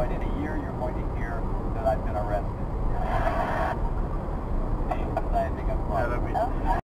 but in a year you're going to hear that I've been arrested. I think I'm fine.